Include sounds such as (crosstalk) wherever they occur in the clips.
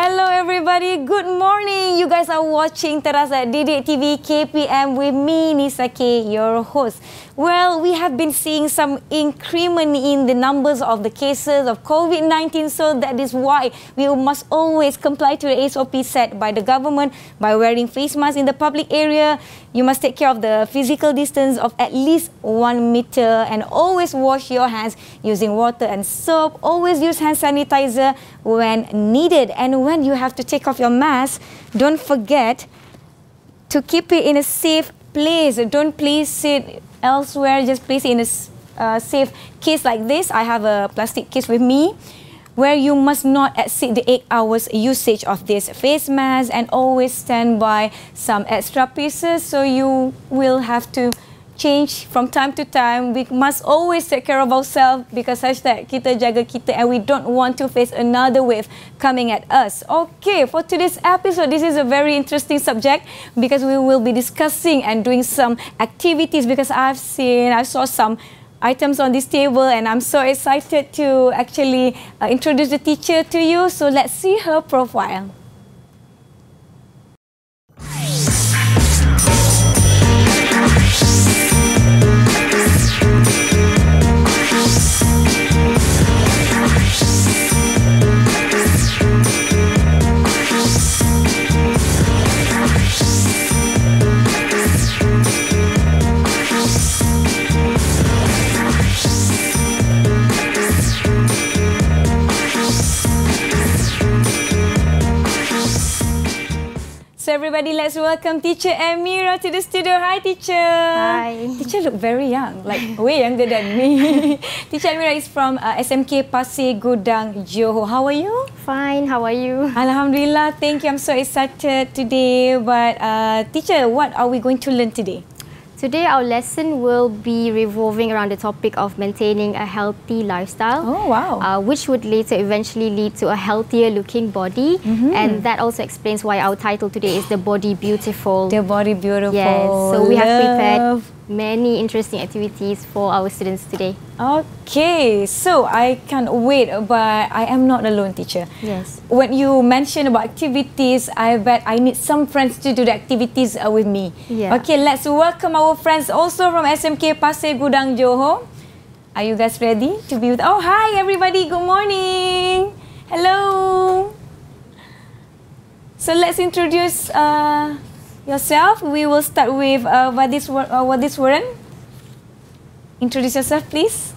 Hello everybody, good morning. You guys are watching Terasa Didik TV KPM with me Nisa Nisake, your host. Well, we have been seeing some increment in the numbers of the cases of COVID-19, so that is why we must always comply to the SOP set by the government by wearing face masks in the public area. You must take care of the physical distance of at least one meter and always wash your hands using water and soap. Always use hand sanitizer when needed and when you have to take off your mask, don't forget to keep it in a safe place. Don't place it elsewhere, just place it in a uh, safe case like this. I have a plastic case with me where you must not exceed the 8 hours usage of this face mask and always stand by some extra pieces so you will have to change from time to time. We must always take care of ourselves because hashtag kita jaga kita and we don't want to face another wave coming at us. Okay, for today's episode, this is a very interesting subject because we will be discussing and doing some activities because I've seen, I saw some items on this table and I'm so excited to actually uh, introduce the teacher to you. So let's see her profile. Everybody, let's welcome teacher Amira to the studio. Hi, teacher. Hi. Teacher look very young, like way younger than me. (laughs) teacher Amira is from uh, SMK Pasir Gudang, Johor. How are you? Fine. How are you? Alhamdulillah. Thank you. I'm so excited today. But uh, teacher, what are we going to learn today? Today our lesson will be revolving around the topic of maintaining a healthy lifestyle. Oh, wow. Uh, which would later eventually lead to a healthier looking body. Mm -hmm. And that also explains why our title today is The Body Beautiful. The Body Beautiful. Yes. So we have prepared many interesting activities for our students today. Okay, so I can't wait, but I am not alone, teacher. Yes. When you mention about activities, I bet I need some friends to do the activities uh, with me. Yeah. Okay, let's welcome our friends also from SMK Pasir Gudang Johor. Are you guys ready to be with? Oh, hi everybody. Good morning. Hello. So let's introduce. Uh, yourself. We will start with uh, Vadis, uh, Vadis Warren. Introduce yourself, please.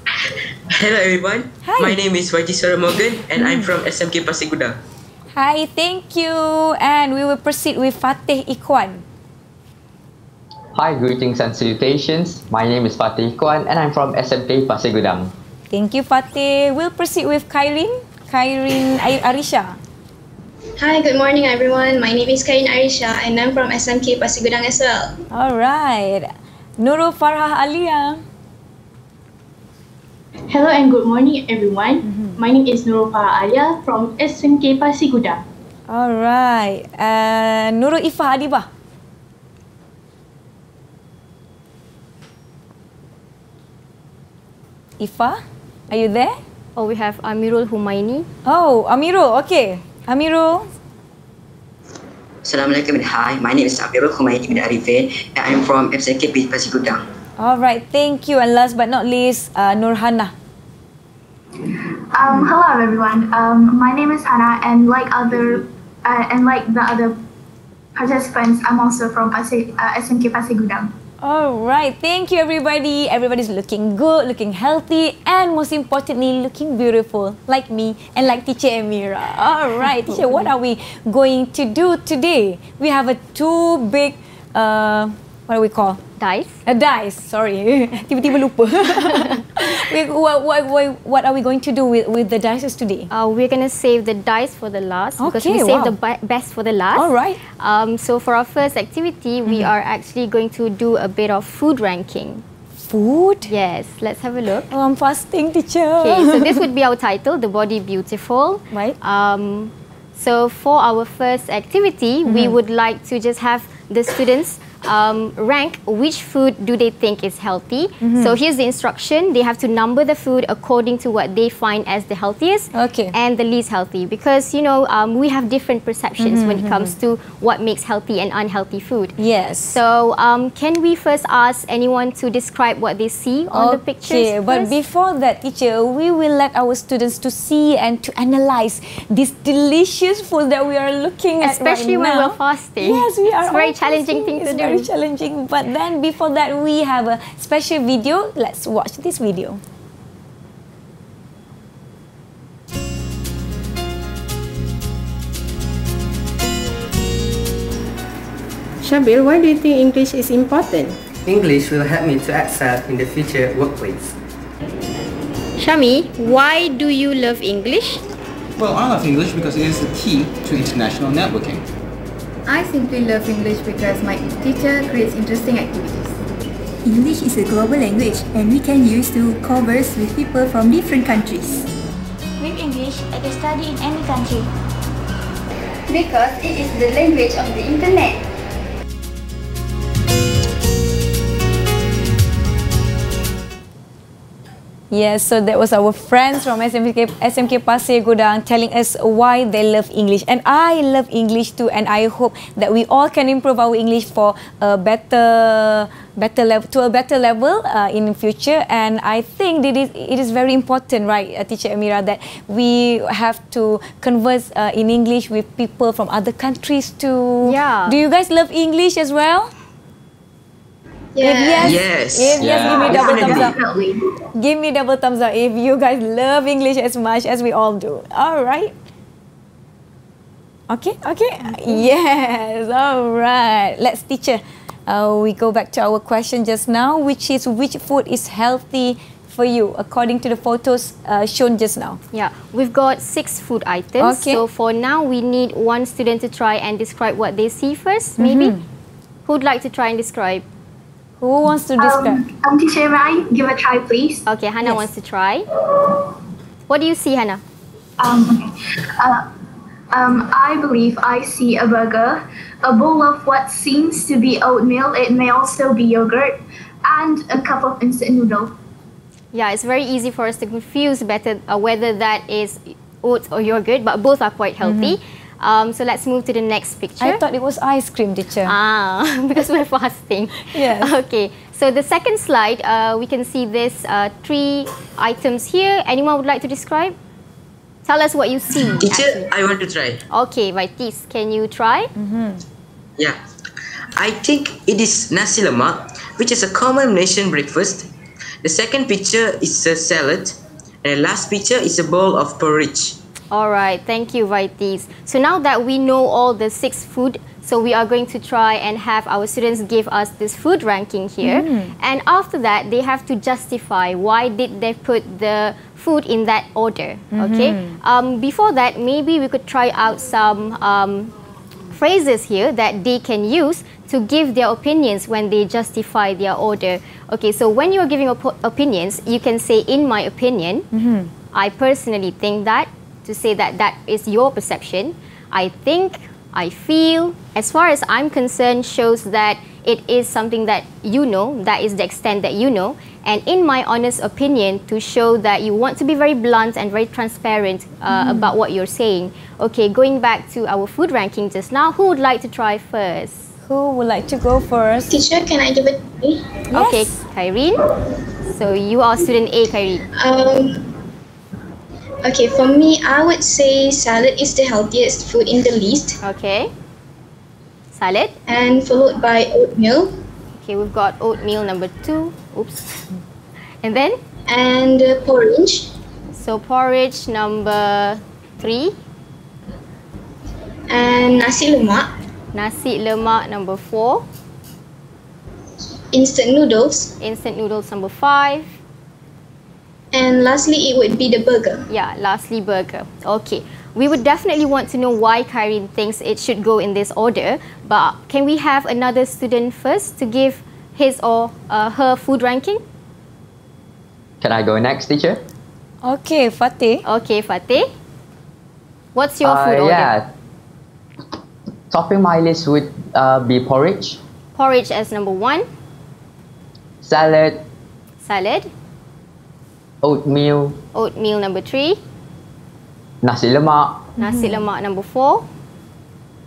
Hello, everyone. Hi. My name is Vajiswara Morgan, and mm. I'm from SMK Pasir Gudang. Hi, thank you. And we will proceed with Fatih Ikwan. Hi, greetings and salutations. My name is Fatih Ikwan, and I'm from SMK Pasir Gudang. Thank you, Fatih. We'll proceed with Kairin. Kairin Arisha. Hi, good morning everyone. My name is Karin Arisha and I'm from SMK Pasir Gudang as well. Alright. Nurul Farah Alia. Hello and good morning everyone. Mm-hmm. My name is Nurul Farah Alia from SMK Pasir Gudang. Alright. Uh, Nurul Ifah Adibah. Ifah, are you there? Oh, we have Amirul Humaini. Oh, Amirul, okay. Amirul. Assalamualaikum and hi. My name is Amirul Humaydi bin Arifin and I'm from FCK Pasir Gudang. Alright, thank you. And last but not least, uh, Nurhana. Um, hello everyone. Um, my name is Hannah and like other uh, and like the other participants, I'm also from Pasir, uh, SMK Pasir Gudang. All right, thank you everybody. Everybody's looking good, looking healthy, and most importantly, looking beautiful, like me and like teacher Amira. All right, teacher, what are we going to do today? We have a two big, uh, what do we call? Dice. A dice, sorry. (laughs) Tiba-tiba lupa. (laughs) what, what, what, what are we going to do with, with the dices today? Uh, we're going to save the dice for the last okay, because we wow. save the best for the last. All right. Um, so for our first activity, mm -hmm. we are actually going to do a bit of food ranking. Food? Yes, let's have a look. Oh, I'm fasting, teacher. Okay, so this (laughs) would be our title, The Body Beautiful. Right. Um, so for our first activity, mm -hmm. we would like to just have the students um, rank which food do they think is healthy. So here's the instruction. They have to number the food according to what they find as the healthiest Okay. and the least healthy. Because, you know, um, we have different perceptions when it comes to what makes healthy and unhealthy food. Yes. So um, can we first ask anyone to describe what they see on the pictures? Okay, but before that, teacher, we will let our students to see and to analyze this delicious food that we are looking at Especially right when now. we're fasting. Yes, we are. It's a very challenging thing to do. Very challenging. But then before that, we have a special video. Let's watch this video. Shabil, why do you think English is important? English will help me to excel in the future workplace. Shami, why do you love English? Well, I love English because it is the key to international networking. I simply love English because my teacher creates interesting activities. English is a global language and we can use to converse with people from different countries. With English, I can study in any country. Because it is the language of the internet. Yes, so that was our friends from SMK, SMK Pasir Gudang telling us why they love English. And I love English too and I hope that we all can improve our English for a better better level to a better level uh, in future and I think it is, it is very important right uh, teacher Amira that we have to converse uh, in English with people from other countries too. Yeah. Do you guys love English as well? If Yeah. yes, Yes. if yes, give me double thumbs up. Give me double thumbs up if you guys love English as much as we all do. All right. Okay, okay. Yes, all right. Let's teacher. Uh, we go back to our question just now, which is which food is healthy for you according to the photos uh, shown just now. Yeah, we've got six food items. Okay. So for now, we need one student to try and describe what they see first, maybe. Who'd like to try and describe? Who wants to describe? Um, um, teacher, may I give a try, please? Okay, Hannah Yes. wants to try. What do you see, Hannah? Um, okay. Uh, um, I believe I see a burger, a bowl of what seems to be oatmeal. It may also be yogurt, and a cup of instant noodle. Yeah, it's very easy for us to confuse better uh, whether that is oats or yogurt, but both are quite healthy. Um, so let's move to the next picture. I thought it was ice cream, teacher. Ah, (laughs) because we're fasting. Yes. (laughs) Okay. So the second slide, uh, we can see this uh, three items here. Anyone would like to describe? Tell us what you see. Teacher, actually. I want to try. Okay, Vaitis, can you try? mmm Yeah. I think it is nasi lemak, which is a common Malaysian breakfast. The second picture is a salad, and the last picture is a bowl of porridge. All right, thank you, Vaitis. So now that we know all the six food, so we are going to try and have our students give us this food ranking here. And after that, they have to justify why did they put the food in that order. Okay. Um, before that, maybe we could try out some um, phrases here that they can use to give their opinions when they justify their order. Okay, so when you're giving op- opinions, you can say, in my opinion, I personally think that, to say that that is your perception. I think, I feel, as far as I'm concerned, shows that it is something that you know, that is the extent that you know. And in my honest opinion, to show that you want to be very blunt and very transparent uh, about what you're saying. Okay, going back to our food ranking just now, who would like to try first? Who would like to go first? Teacher, can I give it to me? Okay, Kyrene. So you are student A, Kyrene. Um, okay, for me, I would say salad is the healthiest food in the list, Okay. Salad. and followed by oatmeal, Okay, we've got oatmeal number two. Oops. (laughs) And then, and uh, porridge, so porridge number three. and nasi lemak, Nasi lemak number four. instant noodles, Instant noodles number five. And lastly, it would be the burger. Yeah, lastly burger. Okay. We would definitely want to know why Kyrene thinks it should go in this order. But can we have another student first to give his or uh, her food ranking? Can I go next, teacher? Okay, Fatih. Okay, Fatih. What's your Uh, food order? yeah. Topping my list would uh, be porridge. porridge as number one. Salad, Salad. Oatmeal, Oatmeal number three. nasi lemak, Nasi mm-hmm. lemak number four.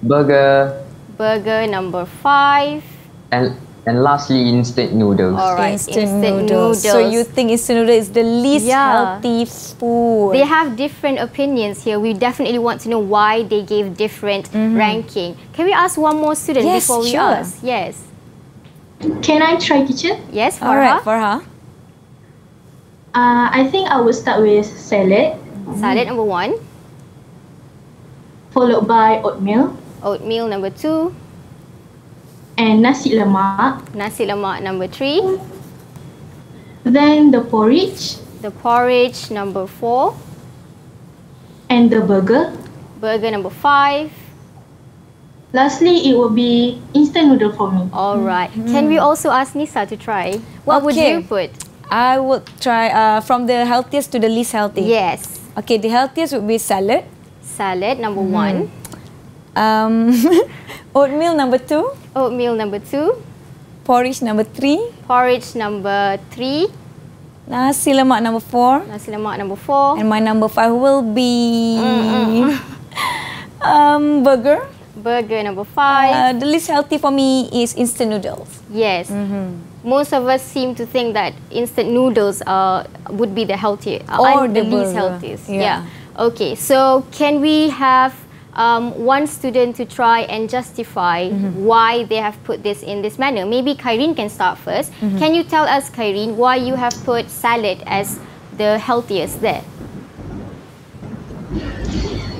burger, Burger number five. and and lastly instant noodles. All right, Instant, instant noodles. So you think instant noodle is the least Yeah. healthy food? They have different opinions here. We definitely want to know why they gave different mm-hmm. ranking. Can we ask one more student Yes, before we sure. ask? Yes. Can I try, teacher? Yes, All Farah. right, Farha. Uh, I think I will start with salad, Salad number one. followed by oatmeal Oatmeal number two. and nasi lemak. Nasi lemak number three. Then the porridge The porridge number four. and the burger. Burger number five. Lastly, it will be instant noodle for me. All right. Can we also ask Nisa to try? What would you put? I would try uh, from the healthiest to the least healthy. Yes. Okay, the healthiest would be salad. Salad number one. Um, (laughs) oatmeal number two. Oatmeal number two. Porridge number three. Porridge number three. Nasi lemak number four. Nasi lemak number four. And my number five will be (laughs) um, burger. Burger number five. Uh, the least healthy for me is instant noodles. Yes. Most of us seem to think that instant noodles uh, would be the healthiest, uh, Or and the, the least healthiest. Yeah. Okay. So can we have um, one student to try and justify why they have put this in this manner? Maybe Kyrene can start 1st Can you tell us, Kyrene, why you have put salad as the healthiest there?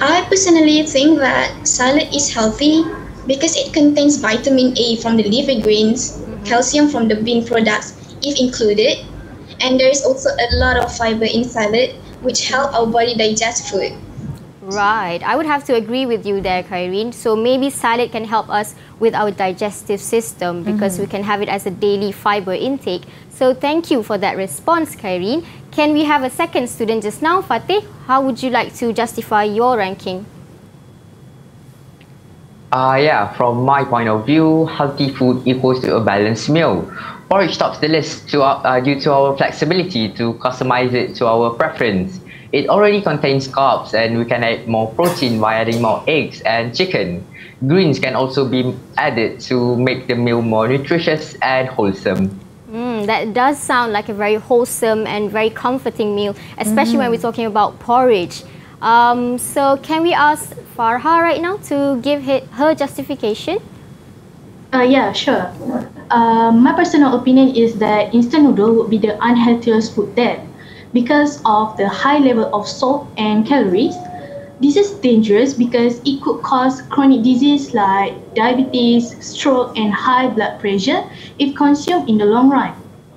I personally think that salad is healthy because it contains vitamin A from the leafy greens, mm-hmm. calcium from the bean products, if included, and there is also a lot of fiber in salad, which help our body digest food. Right. I would have to agree with you there, Kyrene. So maybe salad can help us with our digestive system because mm-hmm. we can have it as a daily fiber intake. So thank you for that response, Kyrene. Can we have a second student just now, Fatih? How would you like to justify your ranking? Uh, yeah, from my point of view, healthy food equals to a balanced meal. Porridge tops the list to, uh, due to our flexibility to customize it to our preference. It already contains carbs and we can add more protein by adding more eggs and chicken. Greens can also be added to make the meal more nutritious and wholesome. Mm, that does sound like a very wholesome and very comforting meal, especially when we're talking about porridge. Um, so can we ask Farha right now to give her justification? Uh, yeah, sure. Uh, my personal opinion is that instant noodle would be the unhealthiest food there because of the high level of salt and calories. This is dangerous because it could cause chronic disease like diabetes, stroke, and high blood pressure if consumed in the long run.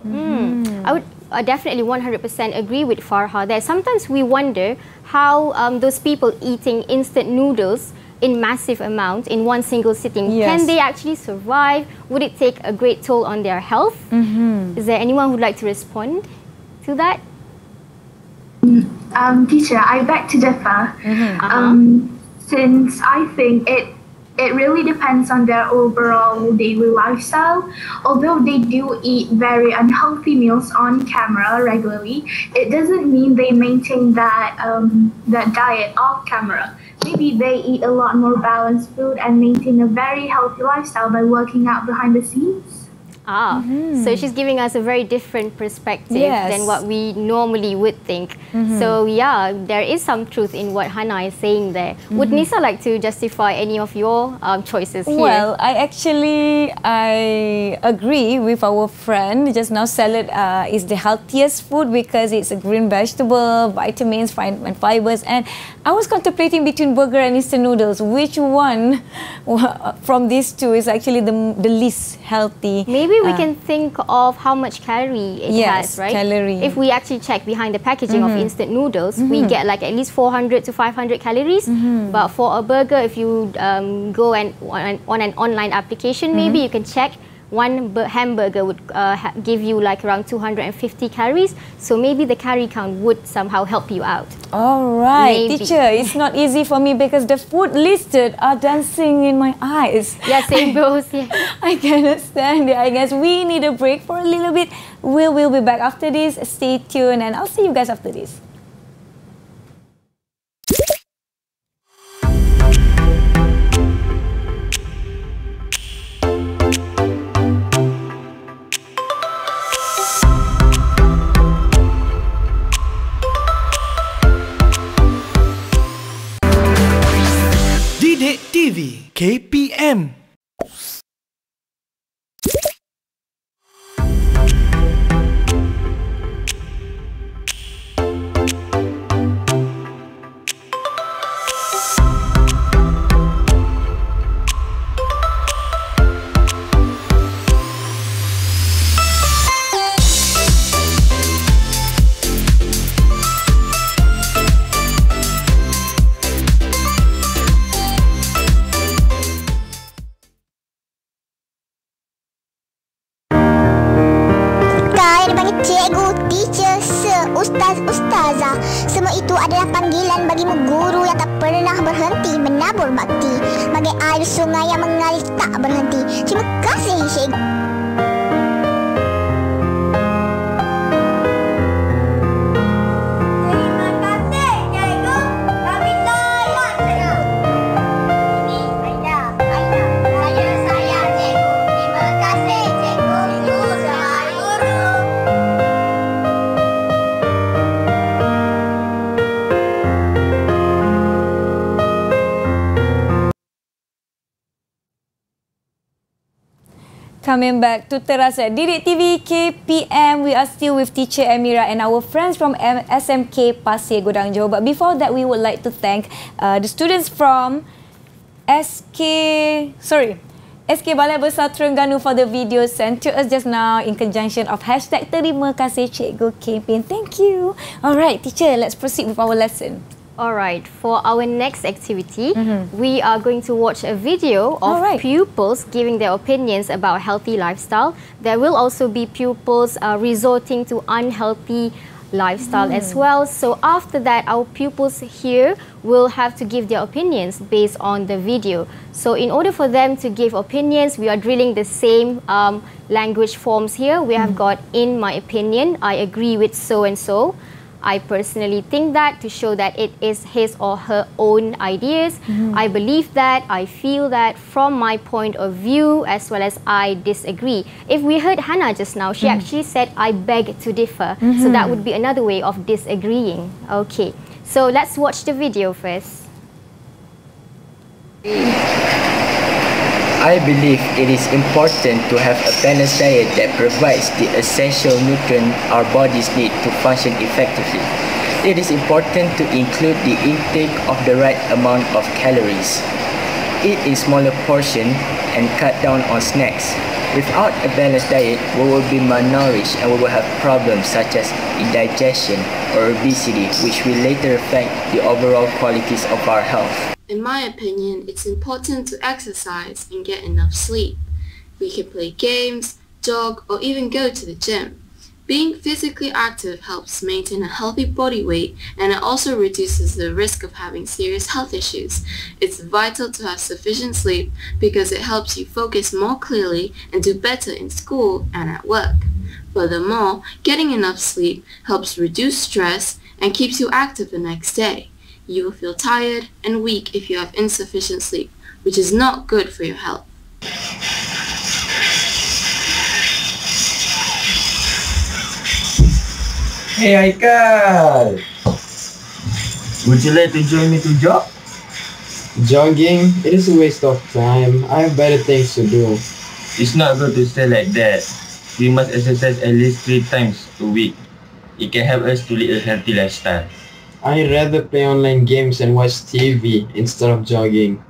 Mm. I would uh, definitely 100% agree with Farha there. Sometimes we wonder how um, those people eating instant noodles in massive amounts in one single sitting, Yes. can they actually survive? Would it take a great toll on their health? Is there anyone who'd like to respond to that? Um, teacher, I beg to differ. Um, since I think it it really depends on their overall daily lifestyle. Although they do eat very unhealthy meals on camera regularly, it doesn't mean they maintain that um, that diet off camera. Maybe they eat a lot more balanced food and maintain a very healthy lifestyle by working out behind the scenes. Ah, so she's giving us a very different perspective Yes. than what we normally would think. So yeah, there is some truth in what Hannah is saying there. Would Nisa like to justify any of your um, choices here? Well, I actually I agree with our friend just now. Salad uh, is the healthiest food because it's a green vegetable, vitamins, and fibers. And I was contemplating between burger and instant noodles. Which one (laughs) from these two is actually the the least healthy? Maybe we Uh, can think of how much calorie it Yes, has, right? calorie. If we actually check behind the packaging of instant noodles, we get like at least 400 to 500 calories. But for a burger, if you um, go and on, on an online application, maybe you can check one hamburger would uh, give you like around 250 calories. So maybe the calorie count would somehow help you out. All right, Maybe. teacher, it's not easy for me because the food listed are dancing in my eyes. (laughs) Yeah, same goes. (laughs) Yeah. I cannot stand it. I guess we need a break for a little bit. We will be back after this. Stay tuned and I'll see you guys after this. KPM kasih, Coming back to Terasa Didik TV KPM, we are still with teacher Amira and our friends from SMK Pasir Godang Johor. But before that, we would like to thank uh, the students from SK, sorry, SK Balai Besar Terengganu for the video sent to us just now in conjunction of hashtag Terima Kasih Cikgu campaign. Thank you. Alright, teacher, let's proceed with our lesson. Alright, for our next activity, we are going to watch a video of pupils giving their opinions about healthy lifestyle. There will also be pupils uh, resorting to unhealthy lifestyle as Mm. well. So after that, our pupils here will have to give their opinions based on the video. So in order for them to give opinions, we are drilling the same um, language forms here. We have got in my opinion, I agree with so and so. I personally think that to show that it is his or her own ideas. Mhm. I believe that, I feel that from my point of view, as well as I disagree. If we heard Hannah just now, she Mm. actually said, I beg to differ. So Mhm. that would be another way of disagreeing. Okay, so let's watch the video first. I believe it is important to have a balanced diet that provides the essential nutrients our bodies need to function effectively. It is important to include the intake of the right amount of calories. Eat in smaller portion and cut down on snacks. Without a balanced diet, we will be malnourished and we will have problems such as indigestion or obesity, which will later affect the overall qualities of our health. In my opinion, it's important to exercise and get enough sleep. We can play games, jog, or even go to the gym. Being physically active helps maintain a healthy body weight and it also reduces the risk of having serious health issues. It's vital to have sufficient sleep because it helps you focus more clearly and do better in school and at work. Furthermore, getting enough sleep helps reduce stress and keeps you active the next day. You will feel tired and weak if you have insufficient sleep, which is not good for your health. Hey Aikal! Would you like to join me to jog? Jogging? It is a waste of time. I have better things to do. It's not good to stay like that. We must exercise at least three times a week. It can help us to lead a healthy lifestyle. I'd rather play online games and watch TV instead of jogging.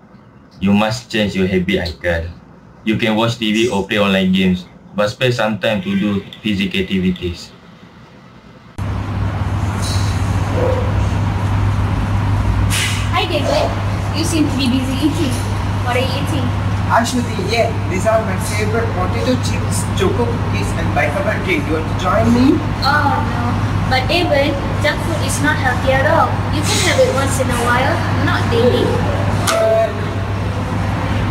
You must change your habit, Aikal. You can watch TV or play online games, but spend some time to do physical activities. Hi David, you seem to be busy eating. What are you eating? Ashwati, yeah, these are my favorite potato chips, choco cookies, and bicarbonate drink. You want to join me? Oh no. But even junk food is not healthy at all. You can have it once in a while, not daily. But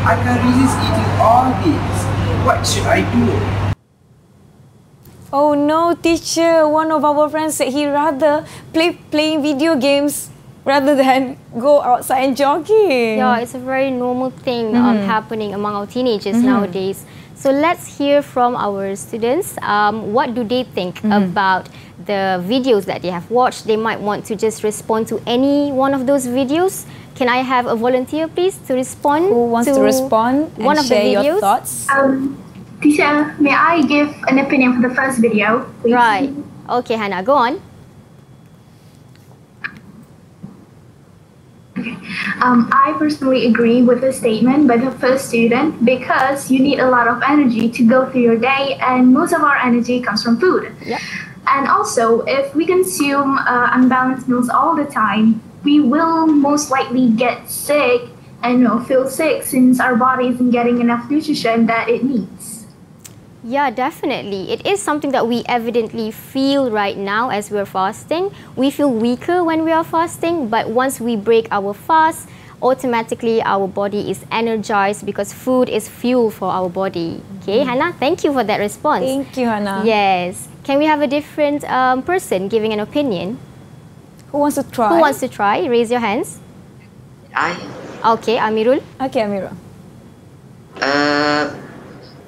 I can't resist eating all these. What should I do? Oh no, teacher. One of our friends said he rather play playing video games rather than go outside and jogging. Yeah, it's a very normal thing um, Mhm. happening among our teenagers Mhm. nowadays. So let's hear from our students. Um, what do they think Mhm. about the videos that they have watched? They might want to just respond to any one of those videos. Can I have a volunteer, please, to respond? Who wants to respond and one of share the your thoughts? Um, teacher, may I give an opinion for the first video? please? Right. Okay, Hannah, go on. Um, I personally agree with the statement by the first student because you need a lot of energy to go through your day, and most of our energy comes from food. Yep. And also, if we consume uh, unbalanced meals all the time, we will most likely get sick and you know, feel sick since our body isn't getting enough nutrition that it needs. Yeah, definitely. It is something that we evidently feel right now as we're fasting. We feel weaker when we are fasting, but once we break our fast, automatically our body is energized because food is fuel for our body. Okay, Hannah, thank you for that response. Thank you, Hannah. Yes. Can we have a different um, person giving an opinion? Who wants to try? Who wants to try? Raise your hands. I Okay, Amirul. Okay, Amira. Uh,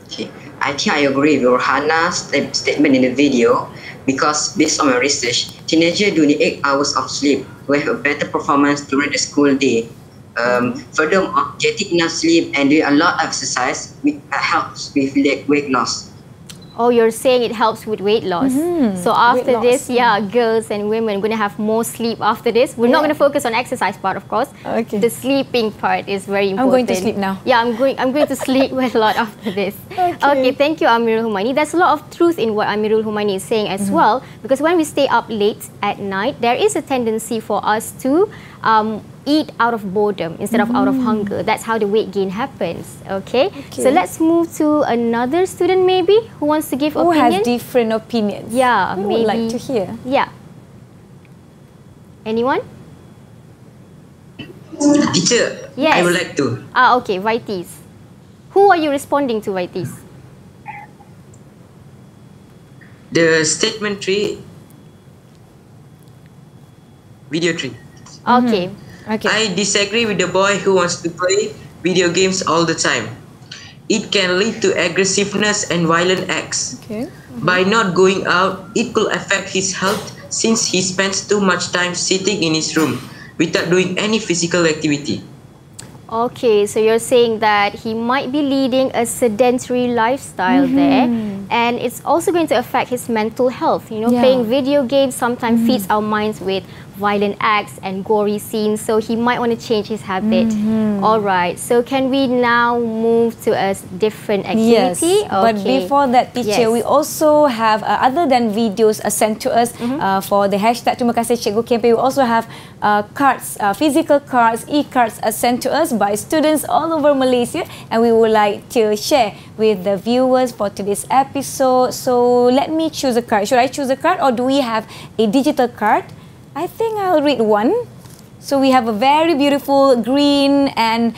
okay. I think I agree with Hannah's statement in the video because based on my research, teenagers do need eight hours of sleep to have a better performance during the school day. Um, furthermore, getting enough sleep and doing a lot of exercise uh, helps with le- weight loss. Oh, you're saying it helps with weight loss. Mhm. So after Weight this, loss. yeah, girls and women are going to have more sleep after this. We're not going to focus on exercise part, of course. Okay. The sleeping part is very important. I'm going to sleep now. Yeah, I'm going. I'm going to sleep a lot after this. (laughs) Okay. thank you, Amirul Humaini. There's a lot of truth in what Amirul Humaini is saying as Mm-hmm. well, because when we stay up late at night, there is a tendency for us to um, eat out of boredom instead of out of Mm. hunger. That's how the weight gain happens. Okay. So let's move to another student, maybe who wants to give Who opinion. has different opinions? Yeah, We maybe. would like to hear. Yeah. Anyone? Teacher, Yes. I would like to. Ah, okay, Vaitis. Who are you responding to, Vaitis? The statement three, video three. Okay. Okay. I disagree with the boy who wants to play video games all the time. It can lead to aggressiveness and violent acts. Okay. By not going out, it could affect his health since he spends too much time sitting in his room without doing any physical activity. Okay, so you're saying that he might be leading a sedentary lifestyle mm-hmm. there, and it's also going to affect his mental health. You know, Yeah. playing video games sometimes mm-hmm. feeds our minds with violent acts and gory scenes, so he might want to change his habit. All right, so can we now move to a different activity? Yes, activity? but before that, teacher, Yes. we also have uh, other than videos uh, sent to us Mm-hmm. uh, for the hashtag Terima kasih Cikgu campaign. We also have uh, cards, uh, physical cards, e-cards uh, sent to us by students all over Malaysia, and we would like to share with the viewers for today's episode. So let me choose a card. Should I choose a card, or do we have a digital card? I think I'll read one. So we have a very beautiful green and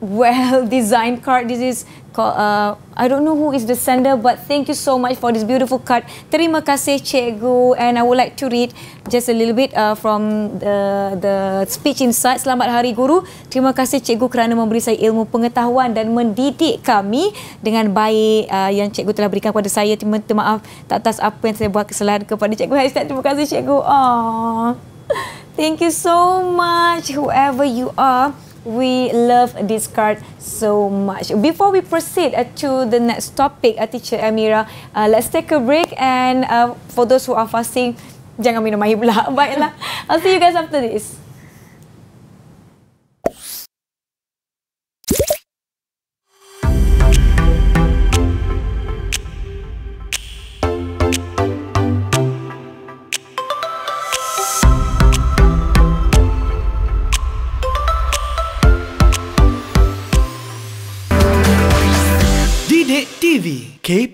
well designed card. This is uh, I don't know who is the sender, but thank you so much for this beautiful card. Terima kasih cikgu, and I would like to read just a little bit uh, from the the speech inside. Selamat Hari Guru. Terima kasih cikgu kerana memberi saya ilmu pengetahuan dan mendidik kami dengan baik uh, yang cikgu telah berikan kepada saya. Terima maaf tak atas apa yang saya buat kesalahan kepada cikgu. Hashtag terima kasih cikgu. Aww. Thank you so much, whoever you are. We love this card so much. Before we proceed uh, to the next topic, uh, Teacher Amira, uh, let's take a break. And uh, for those who are fasting, jangan minum air pula. (laughs) Baiklah. I'll see you guys after this.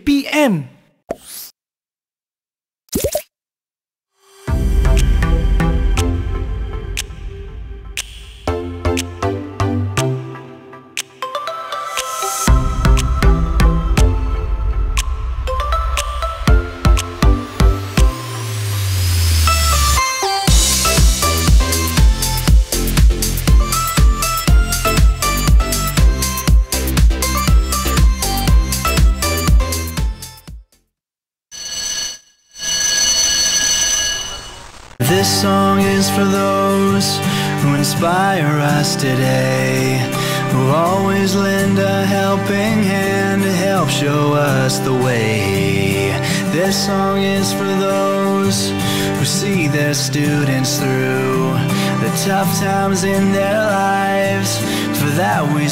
TV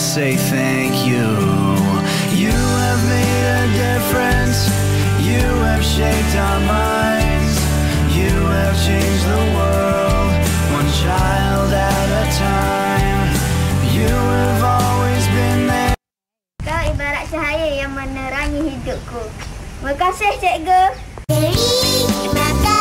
say thank you. You have made a difference. You have shaped our minds. You have changed the world, one child at a time. You have always been there. Kau ibarat cahaya yang menerangi hidupku. Terima kasih, cikgu. Terima kasih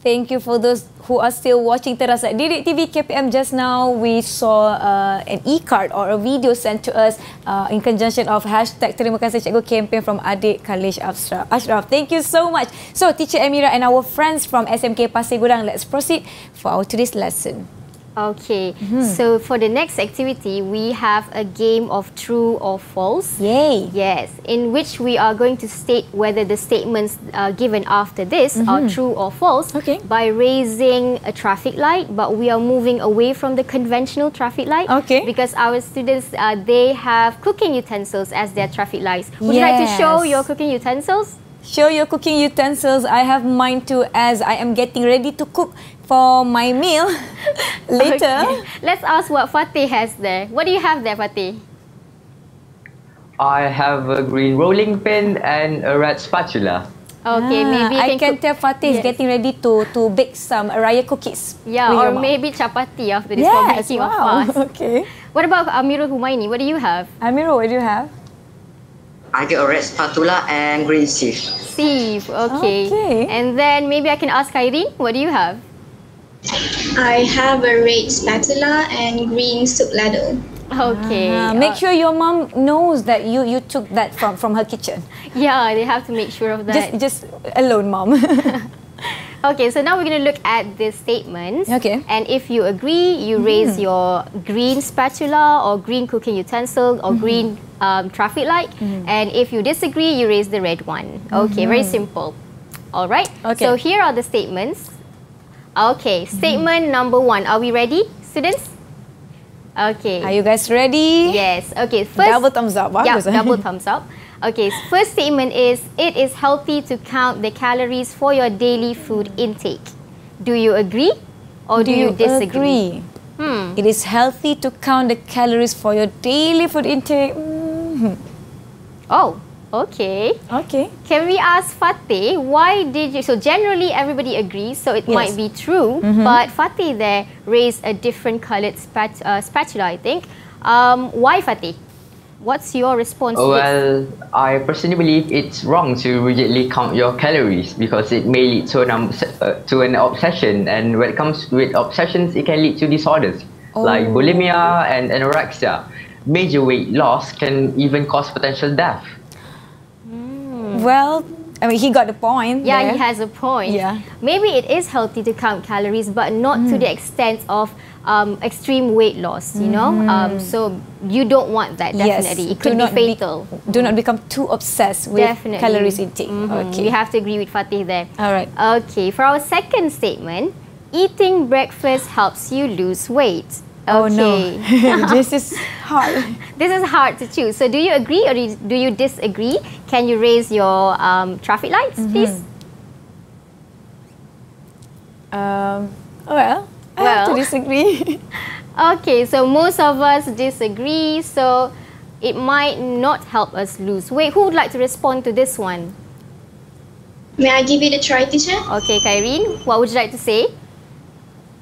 Thank you for those who are still watching Teras at Didik TV KPM just now. We saw uh, an e-card or a video sent to us uh, in conjunction of hashtag Terima kasih Cikgu campaign from Adik Ashraf. Ashraf. Thank you so much. So, Teacher Amira and our friends from SMK Pasir Gudang, let's proceed for our today's lesson. Okay, so for the next activity, we have a game of true or false. Yay! Yes, in which we are going to state whether the statements uh, given after this are Mhm. true or false Okay. by raising a traffic light, but we are moving away from the conventional traffic light. Okay. Because our students, uh, they have cooking utensils as their traffic lights. Would you like to show your cooking utensils? Show your cooking utensils. I have mine too as I am getting ready to cook for my meal (laughs) later. Okay. Let's ask what Fatih has there. What do you have there, Fatih? I have a green rolling pin and a red spatula. Okay, Ah, maybe you I can can cook- tell Fatih is Yes. getting ready to to bake some raya cookies. Yeah, or maybe chapati after this for Yes, making of wow. fast. (laughs) Okay. What about Amirul Humaini? What do you have? Amirul, what do you have? I get a red spatula and green sieve. Sieve, okay. Okay. And then maybe I can ask Khairi, what do you have? I have a red spatula and green soup ladle. Okay. Ah, uh, make sure your mom knows that you you took that from from her kitchen. Yeah, they have to make sure of that. Just just alone, mom. (laughs) Okay, so now we're going to look at the statements. Okay. And if you agree, you raise Mhm. your green spatula or green cooking utensil or Mhm. green um, traffic light. Mhm. And if you disagree, you raise the red one. Okay, very Mhm. simple. All right. Okay. So here are the statements. Okay, statement number one. Are we ready, students? Okay. Are you guys ready? Yes. Okay. First, Double thumbs up. Yeah, double (laughs) thumbs up. Okay. First statement is it is healthy to count the calories for your daily food intake. Do you agree or do, you, disagree? Hmm. It is healthy to count the calories for your daily food intake. Mhm. Oh, okay. Okay. Can we ask Fatih why did you? So generally everybody agrees, so it Yes. might be true. Mhm. But Fatih there raised a different coloured spat, uh, spatula, I think. Um, why Fatih? What's your response? to? Well, I personally believe it's wrong to rigidly count your calories because it may lead to an, um, uh, to an obsession, and when it comes with obsessions, it can lead to disorders like Oh. bulimia and anorexia. Major weight loss can even cause potential death. Well, I mean, he got the point. Yeah, there. he has a point. Yeah. Maybe it is healthy to count calories, but not to Mm. the extent of um, extreme weight loss, you know? Um, Mhm. so you don't want that, Yes, definitely. it do could be not be- fatal. Do not become too obsessed with definitely. calories intake. Mhm. Okay. We have to agree with Fatih there. All right. Okay, for our second statement, eating breakfast helps you lose weight. Oh no. Okay. (laughs) this is hard. This is hard to choose. So, do you agree or do you- disagree? Can you raise your um, traffic lights, Mm-hmm. please? Um, well, I have to disagree. (laughs) Okay, so most of us disagree. So, it might not help us lose weight. Who would like to respond to this one? May I give it a try, teacher? Okay, Kyrene, what would you like to say?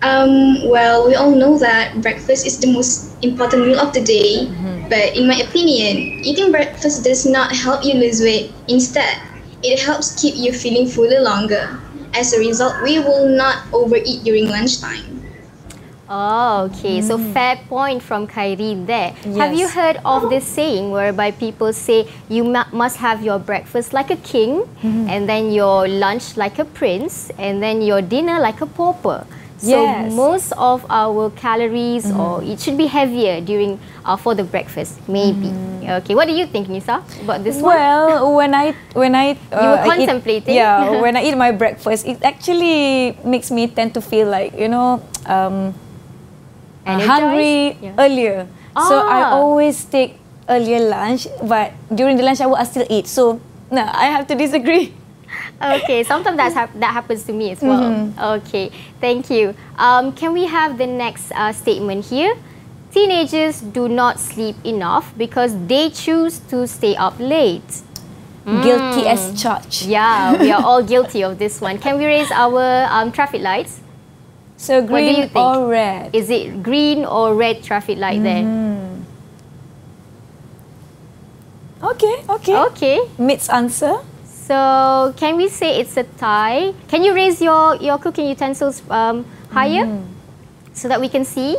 Um, well, we all know that breakfast is the most important meal of the day. Mm-hmm. But in my opinion, eating breakfast does not help you lose weight. Instead, it helps keep you feeling fuller longer. As a result, we will not overeat during lunchtime. Oh, okay. So mm. fair point from Kyrene there. Have you heard of this saying whereby people say you mu- must have your breakfast like a king, mm-hmm. and then your lunch like a prince, and then your dinner like a pauper. So Yes. most of our calories, or it should be heavier during uh, for the breakfast, maybe. Okay. What do you think, Nisa, about this one? Well, when I when I uh, (laughs) You were eat- contemplating? yeah, (laughs) when I eat my breakfast, it actually makes me tend to feel like you know um, uh, Energized? hungry Yeah. earlier. So I Ah. always take earlier lunch, but during the lunch hour I still eat. So no, I have to disagree. (laughs) okay, sometimes that's hap- that happens to me as well. Mhm. Okay, thank you. Um, can we have the next uh, statement here? Teenagers do not sleep enough because they choose to stay up late. Guilty Mm. as charged. Yeah, we are all (laughs) guilty of this one. Can we raise our um, traffic lights? So What do you green or red? Is it green or red traffic light there? Mm. Okay, okay. Okay. Mit's answer. So can we say it's a tie? Can you raise your, your cooking utensils um, higher Mm. so that we can see?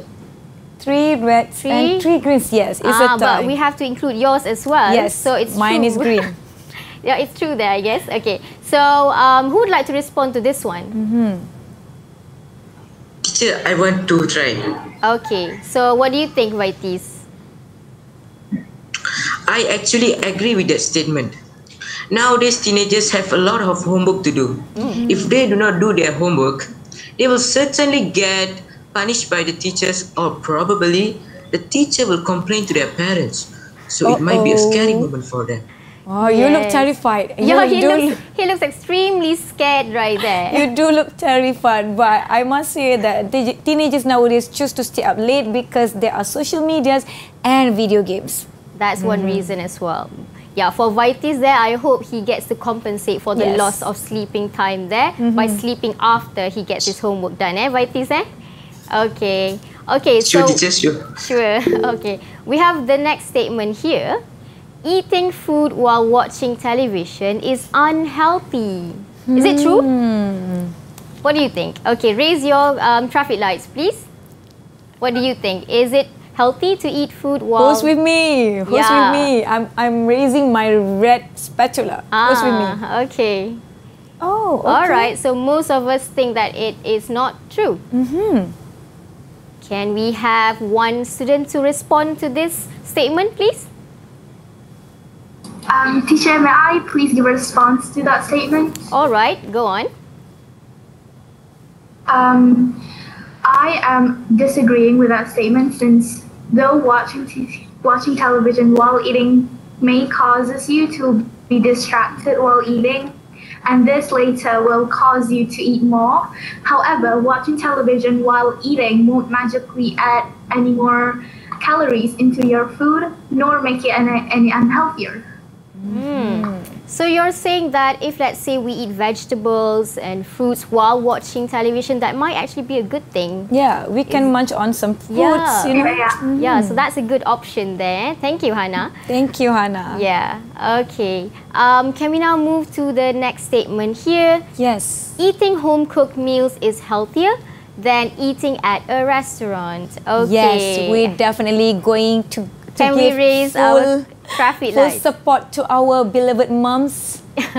Three reds Three? and three greens. Yes, it's ah, a tie. But we have to include yours as well. Yes, So it's mine true. is green. (laughs) yeah, it's true there, I guess. Okay. So um, who would like to respond to this one? Mm-hmm. Teacher, I want to try. Okay. So what do you think, Vaitis? I actually agree with that statement. Nowadays, teenagers have a lot of homework to do. If they do not do their homework, they will certainly get punished by the teachers, or probably the teacher will complain to their parents. So it might be a scary moment for them. Oh, you look Yes. terrified. Yeah, you he do looks, he looks extremely scared right there. (laughs) You do look terrified, but I must say that the teenagers nowadays choose to stay up late because there are social medias and video games. That's one Mhm. reason as well. Yeah, for Vitis there, I hope he gets to compensate for the Yes. loss of sleeping time there by Mhm. sleeping after he gets his homework done. Eh, Vitis, eh? Okay. Okay, Sure, so... teacher, sure. Sure. (laughs) Okay. We have the next statement here. Eating food while watching television is unhealthy. Is it true? Hmm. What do you think? Okay, raise your um, traffic lights, please. What do you think? Is it healthy to eat food while... Who's with me? Who's with me? I'm I'm raising my red spatula. Who's with me? Ah, okay. Oh, All okay. right. So most of us think that it is not true. Mm-hmm. Can we have one student to respond to this statement, please? Um, teacher, may I please give a response to that statement? All right, go on. Um, I am disagreeing with that statement since though watching t- watching television while eating may causes you to be distracted while eating, and this later will cause you to eat more. However, watching television while eating won't magically add any more calories into your food, nor make it any, any unhealthier. Hmm. So you're saying that if let's say we eat vegetables and fruits while watching television, that might actually be a good thing. Yeah, we can munch on some fruits, Yeah. you know. Yeah, Mhm. so that's a good option there. Thank you, Hannah. Thank you, Hannah. Yeah, okay. Um, can we now move to the next statement here? Yes. Eating home cooked meals is healthier than eating at a restaurant. Okay. Yes, we're definitely going to, to Can we raise full, our traffic full lights? support to our beloved moms. (laughs)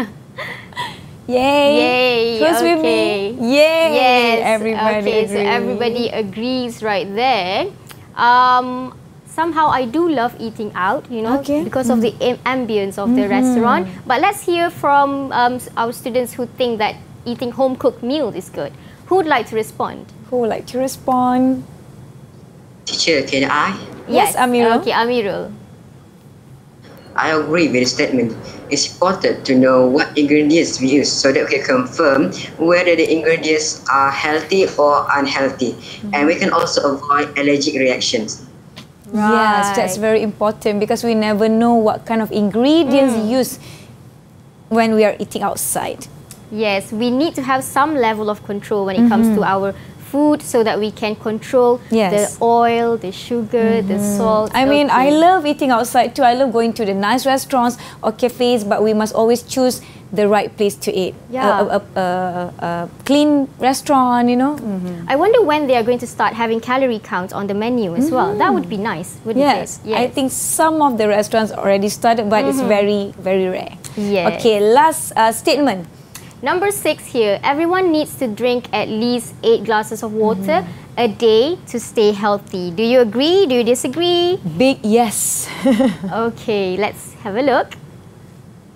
Yay! Yay! Who's with okay. me? Yay! Yes. Everybody Okay, so everybody agrees right there. Um, somehow I do love eating out, you know, Okay. because of the am- ambience of the Mhm. restaurant. But let's hear from um, our students who think that eating home cooked meal is good. Who would like to respond? Who would like to respond? Teacher, can I? Yes, Amirul. Okay, Amirul. I agree with the statement. It's important to know what ingredients we use so that we can confirm whether the ingredients are healthy or unhealthy. And we can also avoid allergic reactions. Yes, that's very important because we never know what kind of ingredients Mm. used when we are eating outside. Yes, we need to have some level of control when it comes to Mhm. our food so that we can control Yes. the oil, the sugar, the salt. I mean, I love eating outside too. I love going to the nice restaurants or cafes, but we must always choose the right place to eat. Yeah. A, a, a, a clean restaurant, you know. Mhm. I wonder when they are going to start having calorie count on the menu as well. That would be nice, wouldn't Yes. it? I think some of the restaurants already started, but it's Mhm. very, very rare. Yes. Okay, last uh, statement. Number six here, everyone needs to drink at least eight glasses of water a day to stay healthy. Do you agree? Do you disagree? Big yes. (laughs) okay, let's have a look.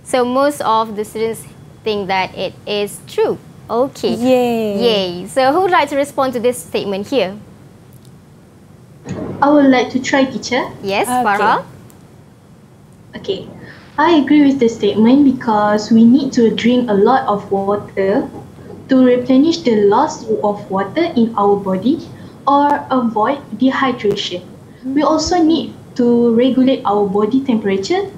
So most of the students think that it is true. Okay. Yay. Yay. So who would like to respond to this statement here? I would like to try, teacher. Yes, Okay. Farah? Okay. I agree with the statement because we need to drink a lot of water to replenish the loss of water in our body or avoid dehydration. We also need to regulate our body temperature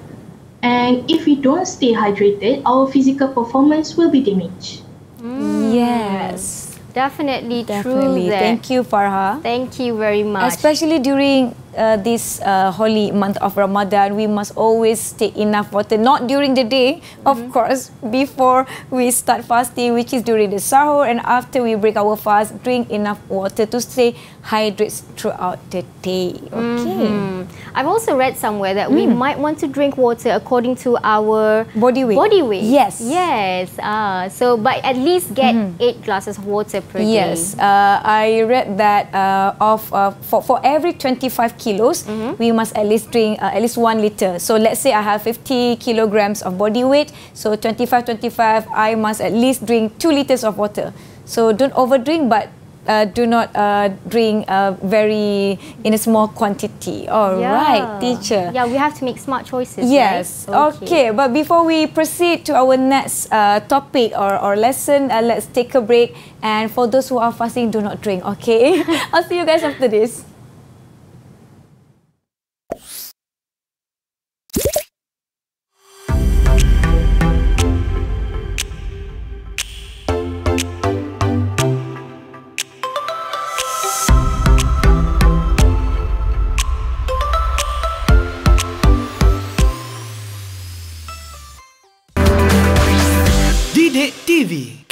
and if we don't stay hydrated, our physical performance will be damaged. Mm. Yes. Definitely, Definitely. true. there. Thank you, Farha. Thank you very much. Especially during uh, this uh, holy month of Ramadan, we must always take enough water. Not during the day, of Mm-hmm. course, before we start fasting, which is during the sahur, and after we break our fast, drink enough water to stay hydrated throughout the day. Okay. Mhm. I've also read somewhere that we Mm. might want to drink water according to our body weight. Body weight. Yes. Yes. Ah, so but at least get eight glasses of water per day. Yes, uh, I read that uh, of uh, for for every 25 kilos, Mm-hmm. we must at least drink uh, at least one liter. So let's say I have 50 kilograms of body weight, so 25, 25, I must at least drink two liters of water. So don't overdrink, but uh, do not uh, drink uh, very in a small quantity. All right, Yeah. teacher. Yeah, we have to make smart choices. Yes. right? Okay. But before we proceed to our next uh, topic or, or lesson, uh, let's take a break. And for those who are fasting, do not drink. Okay. (laughs) I'll see you guys after this.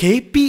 TV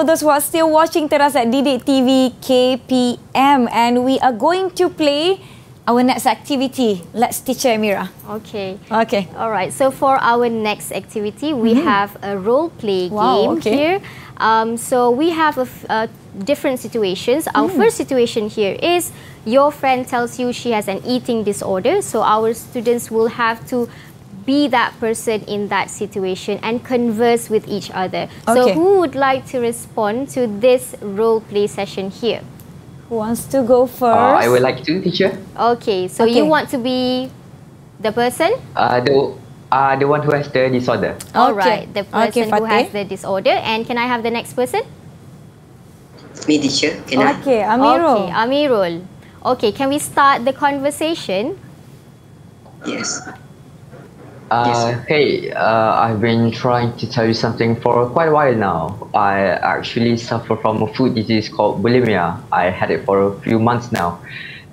for those who are still watching Teras at Didik TV KPM. And we are going to play our next activity. Let's teacher Emira. Okay. Okay. All right. So for our next activity, we Mhm. have a role play Wow, game okay. here. Um, so we have a f- uh, different situations. Our Mm. first situation here is your friend tells you she has an eating disorder. So our students will have to be that person in that situation and converse with each other. So who would like to respond to this role play session here? Who wants to go first? Uh, I would like to, teacher. Okay. So you want to be the person? Uh, the uh, the one who has the disorder. All Okay. right, the Okay, person who has the disorder. And can I have the next person? Me teacher, can I? Okay, Amirul. Okay, Amirul. Okay, can we start the conversation? Yes. Uh, hey, uh, I've been trying to tell you something for quite a while now. I actually suffer from a food disease called bulimia. I had it for a few months now.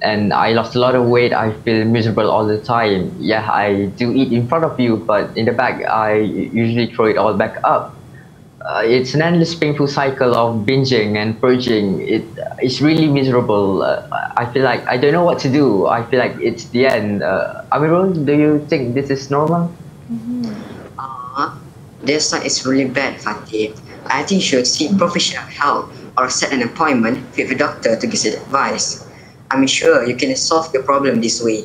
And I lost a lot of weight. I feel miserable all the time. Yeah, I do eat in front of you, but in the back, I usually throw it all back up. Uh, it's an endless painful cycle of binging and purging. It, it's really miserable. Uh, I feel like I don't know what to do. I feel like it's the end. Uh, Amirul, do you think this is normal? Uh, this one is really bad, Fatih. I think you should seek professional help or set an appointment with a doctor to get advice. I'm sure you can solve the problem this way.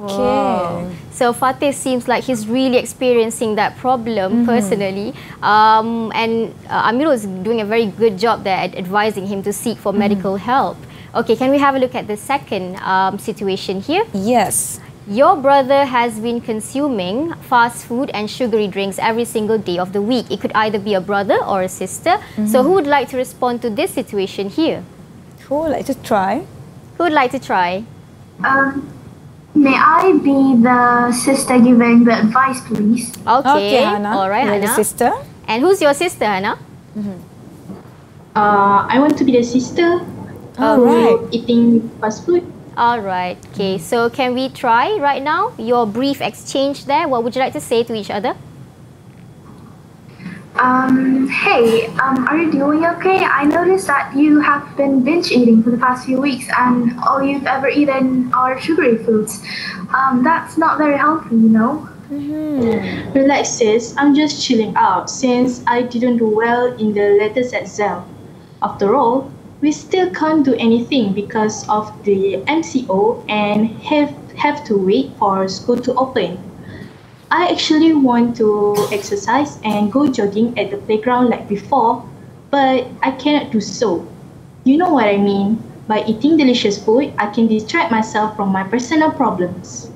Okay. So Fatih seems like he's really experiencing that problem Mm-hmm. personally, um, and uh, Amirul is doing a very good job there at advising him to seek for Mm-hmm. medical help. Okay, can we have a look at the second um, situation here? Yes. Your brother has been consuming fast food and sugary drinks every single day of the week. It could either be a brother or a sister. So, Mhm. who would like to respond to this situation here? Who would like to try? Who would like to try? Um, may I be the sister giving the advice, please? Okay, Okay, Hannah. all right, You're the sister. And who's your sister, Hannah? Uh, I want to be the sister. All who right. Eating fast food. All right. Okay. So can we try right now your brief exchange there? What would you like to say to each other? Um, hey, um, are you doing okay? I noticed that you have been binge eating for the past few weeks and all you've ever eaten are sugary foods. Um, that's not very healthy, you know? Relax, sis. I'm just chilling out since I didn't do well in the latest exam. After all, we still can't do anything because of the MCO and have have to wait for school to open. I actually want to exercise and go jogging at the playground like before, but I cannot do so. You know what I mean? By eating delicious food, I can distract myself from my personal problems.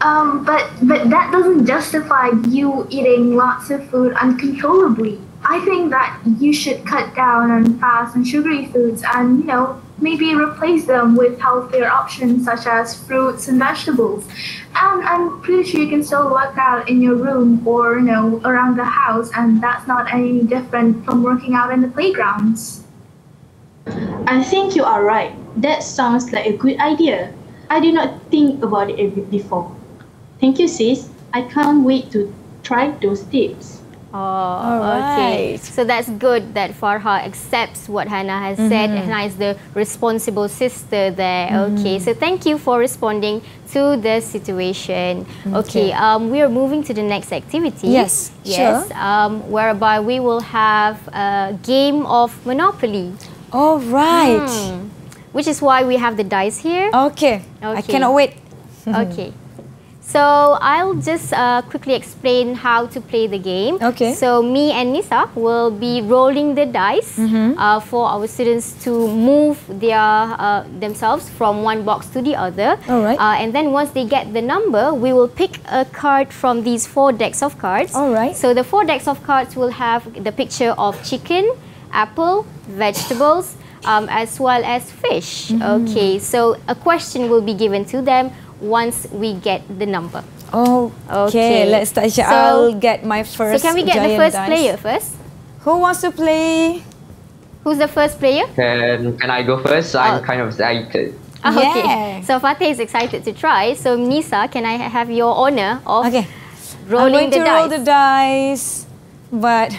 Um, but but that doesn't justify you eating lots of food uncontrollably. I think that you should cut down on fast and sugary foods and you know maybe replace them with healthier options such as fruits and vegetables. And I'm pretty sure you can still work out in your room or you know around the house and that's not any different from working out in the playgrounds. I think you are right. That sounds like a good idea. I did not think about it before. Thank you, sis. I can't wait to try those tips. Oh, okay. So that's good that Farha accepts what Hannah has said. Mhm. Hannah is the responsible sister there. Okay. Mhm. So thank you for responding to the situation. Okay. Okay. Um, we are moving to the next activity. Yes, Yes. sure. Um, whereby we will have a game of Monopoly. All right. Hmm. Which is why we have the dice here. Okay. okay. I cannot wait. okay. (laughs) So I'll just uh, quickly explain how to play the game. Okay. So me and Nisa will be rolling the dice Mhm. uh, for our students to move their uh, themselves from one box to the other. Alright. Uh, and then once they get the number, we will pick a card from these four decks of cards. Alright. So the four decks of cards will have the picture of chicken, apple, vegetables, um, as well as fish. Mhm. Okay. So a question will be given to them once we get the number. Oh, okay. Let's start. So- I'll get my first. so can we get the first dice. player first? Who wants to play? Who's the first player? Can, can I go first? I'm Oh. kind of excited. Ah, Okay. So Fatih is excited to try. So Nisa, can I have your honor of Okay. rolling I'm going to dice? roll the dice, but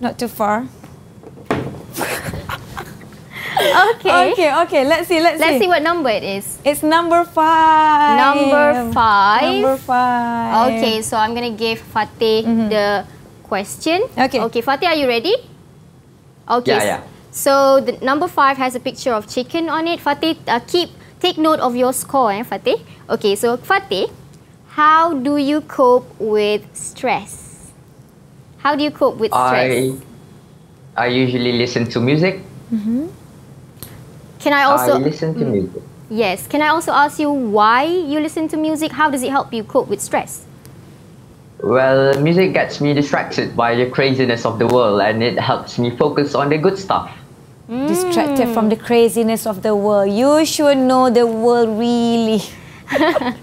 not too far. Okay. Okay, okay. Let's see. Let's, Let's see. see what number it is. It's number five. Number five. Number five. Okay, so I'm gonna give Fatih the question. Okay. Okay, Fatih, are you ready? Okay. Yeah, yeah. So the number five has a picture of chicken on it. Fatih, uh, keep take note of your score, eh, Fatih. Okay, so Fatih, how do you cope with stress? How do you cope with stress? I I usually listen to music. Mm-hmm. Can I also I listen to Mm. music. Yes. Can I also ask you why you listen to music? How does it help you cope with stress? Well, music gets me distracted by the craziness of the world and it helps me focus on the good stuff. Distracted from the craziness of the world. You should know the world really. (laughs)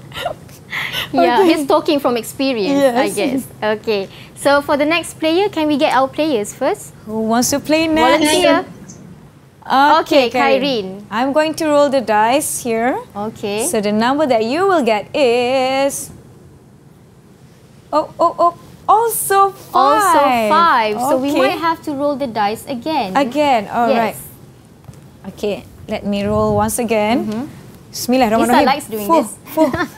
Yeah, Okay. he's talking from experience, I guess. Okay. So for the next player, can we get our players first? Who wants to play next? Volunteer. Okay, Karen. Kyrene. I'm going to roll the dice here. Okay. So the number that you will get is. Oh, oh, oh. Also five. Also five. So we might have to roll the dice again. Again, all right. yes. Okay, let me roll once again. Mm-hmm. Nisa Bismillahirrahmanirrahim. likes doing Fuh, this. fuh. (laughs)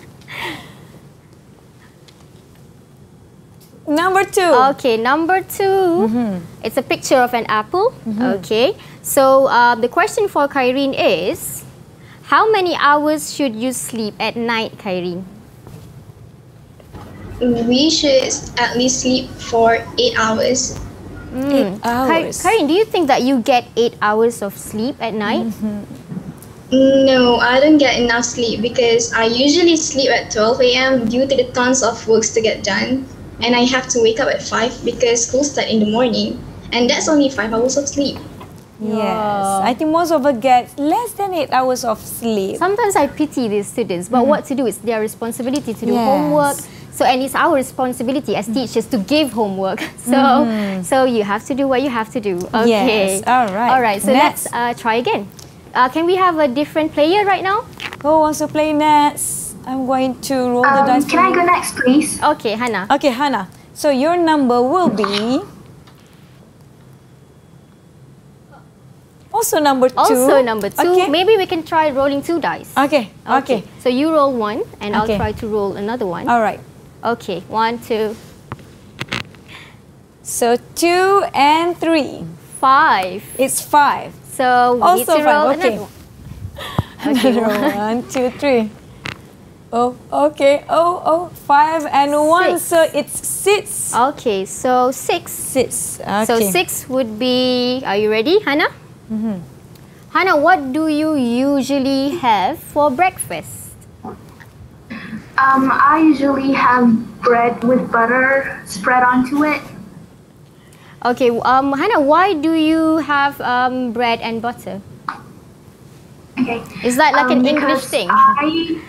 Number two. Okay, number 2 mm-hmm. It's a picture of an apple. Mm-hmm. Okay. So uh, the question for Kyrene is, how many hours should you sleep at night, Kyrene? We should at least sleep for eight hours. Eight hours. Kyrene, do you think that you get eight hours of sleep at night? No, I don't get enough sleep because I usually sleep at 12 a.m. due to the tons of works to get done. And I have to wake up at 5 because school starts in the morning. And that's only 5 hours of sleep. Yes. I think most of us get less than eight hours of sleep. Sometimes I pity these students, but what to do? It's their responsibility to do Yes. homework. So and it's our responsibility as teachers to give homework. (laughs) So Mhm. so you have to do what you have to do. Okay. Yes, all right. All right. So Next. let's uh, try again. Uh, can we have a different player right now? Who wants to play next? I'm going to roll the Um, dice. can I go next, please? Okay, Hannah. Okay, Hannah. So your number will be (laughs) also number two. Also number two. Okay. Maybe we can try rolling two dice. Okay. Okay. So you roll one, and Okay. I'll try to roll another one. All right. Okay. One, two, So two and three. five. It's five. So we need Also to roll five. Okay. (laughs) another one. Okay, one, two, three. Oh, okay. Oh, oh, five and one. So it's six. Okay, so six. Six. So six would be. Are you ready, Hannah? Mm-hmm. Hannah, what do you usually have for breakfast? Um, I usually have bread with butter spread onto it. Okay, um, Hannah, why do you have um, bread and butter? Okay. Is that like Um, an English thing? I,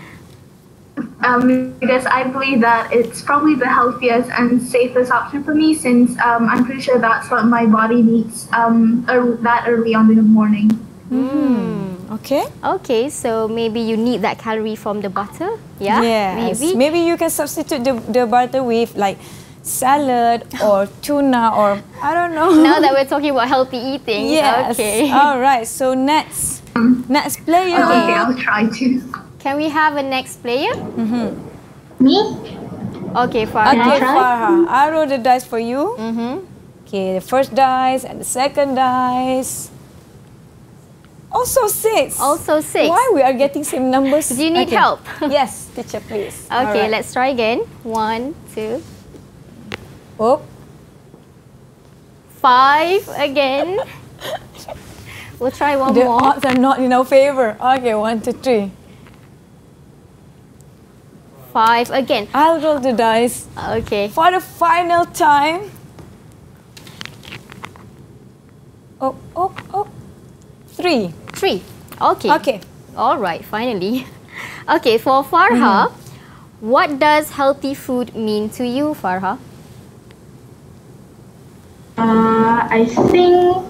um, because I believe that it's probably the healthiest and safest option for me since um, I'm pretty sure that's what my body needs um, ear- that early on in the morning. Okay. Okay, so maybe you need that calorie from the butter. Yeah. Yes. Maybe. Maybe you can substitute the, the butter with like salad or (laughs) tuna or I don't know. Now that we're talking about healthy eating. Yes. Okay. All right. So next, next player. Okay, I'll try to. Can we have a next player? Mm-hmm. Me? Okay, Farah. Okay, Farha. I roll the dice for you. Mm-hmm. Okay, the first dice and the second dice. Also six. Also six. Why we are getting same numbers? Do you need Okay. help? (laughs) yes, teacher, please. Okay, let's try again. One, two, Oh, five again. (laughs) we'll try one the more. odds are not in our favor. Okay, one, two, three. Five again. I'll roll the dice Okay. for the final time. Oh, oh, oh. Three. Three. Okay. Okay. All right, finally. (laughs) Okay, for Farha, Mm-hmm. what does healthy food mean to you, Farha? Uh, I think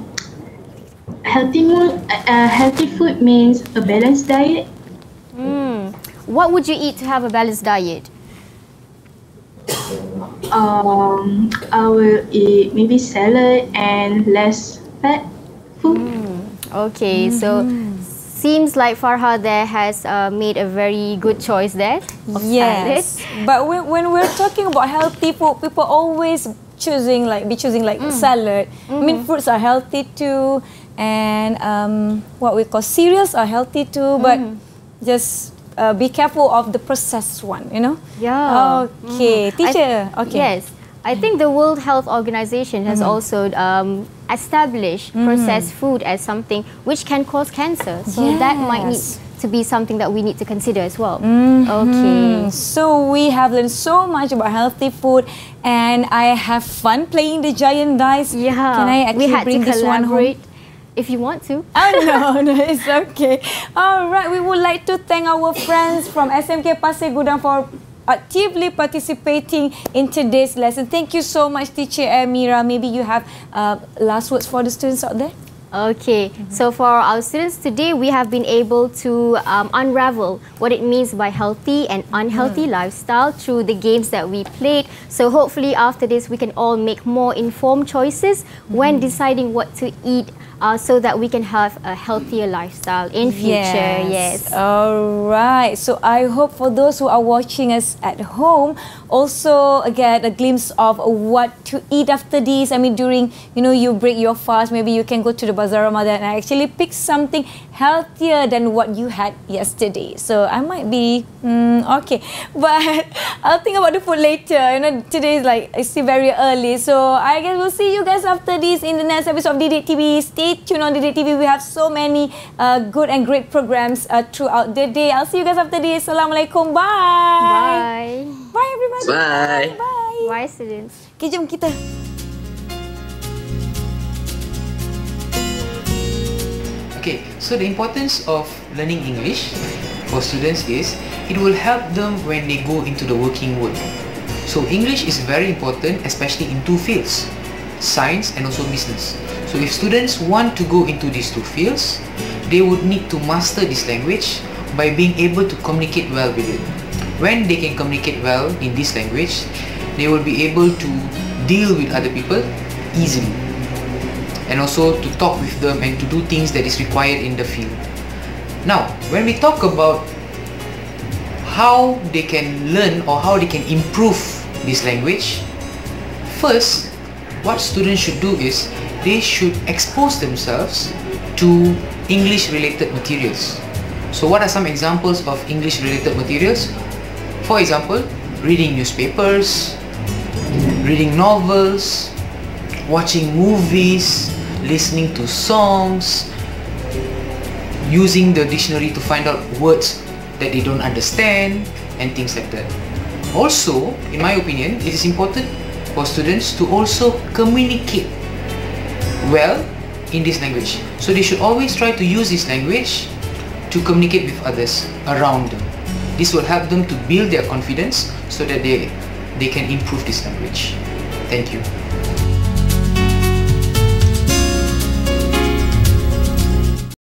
healthy mood, uh, healthy food means a balanced diet. Hmm. What would you eat to have a balanced diet? Um, I will eat maybe salad and less fat food. Okay, so seems like Farha there has uh, made a very good choice there of Yes, but when, when we're talking about healthy food, people always choosing like be choosing like Mm. salad. I Mm-hmm. mean, fruits are healthy too, and um, what we call cereals are healthy too. But Mm-hmm. just uh, be careful of the processed one. You know. Yeah. Okay, Mm. teacher. Okay. Yes. I think the World Health Organization has Mhm. also um, established Mhm. processed food as something which can cause cancer. So that might need to be something that we need to consider as well. Mhm. Okay. So we have learned so much about healthy food, and I have fun playing the giant dice. Yeah. Can I actually we had bring to this one home? If you want to. (laughs) Oh no, no, it's okay. All right, we would like to thank our friends from SMK Pasir Gudang for actively participating in today's lesson. Thank you so much, Teacher Emira. Maybe you have uh, last words for the students out there. Okay, so for our students today, we have been able to um, unravel what it means by healthy and unhealthy lifestyle through the games that we played. So hopefully after this, we can all make more informed choices when deciding what to eat uh, so that we can have a healthier lifestyle in future. Yes. All right. So I hope for those who are watching us at home also get a glimpse of what to eat after this. I mean, during you know you break your fast, maybe you can go to the Bazaar Ramadan and actually pick something healthier than what you had yesterday. So I might be mm, okay, (laughs) but I'll think about the food later. You know, today is like it's still very early, so I guess we'll see you guys after this in the next episode of Didik TV. Stay tuned on Didik TV. We have so many uh, good and great programs uh, throughout the day. I'll see you guys after this. Assalamualaikum. Bye. Bye. Bye everybody. Bye. Bye. Bye students. Okay, jom kita. Okay, so the importance of learning English for students is it will help them when they go into the working world. So English is very important especially in two fields, science and also business. So if students want to go into these two fields, they would need to master this language by being able to communicate well with it. When they can communicate well in this language, they will be able to deal with other people easily and also to talk with them and to do things that is required in the field. Now, when we talk about how they can learn or how they can improve this language, first, what students should do is they should expose themselves to English related materials. So what are some examples of English related materials? For example, reading newspapers, reading novels, watching movies, listening to songs, using the dictionary to find out words that they don't understand and things like that. Also, in my opinion, it is important for students to also communicate well in this language. So they should always try to use this language to communicate with others around them. This will help them to build their confidence so that they, they can improve this language. Thank you.